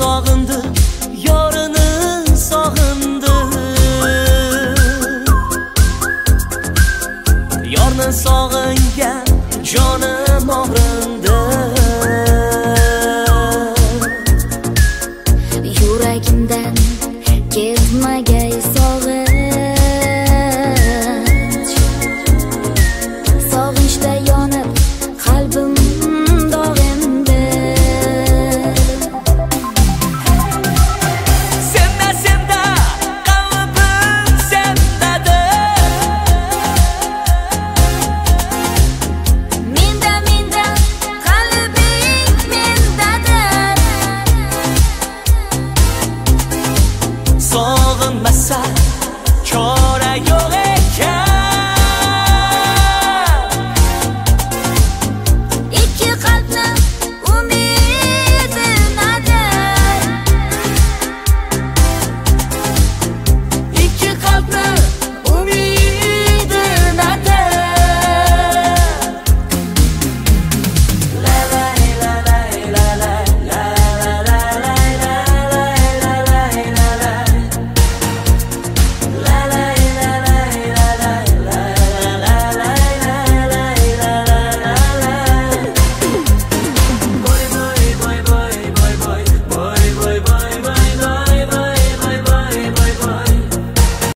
sog'indi yorini sog'indi yorni sog'ingan jonim og'rindi yuragimdan ketmagay sog'in side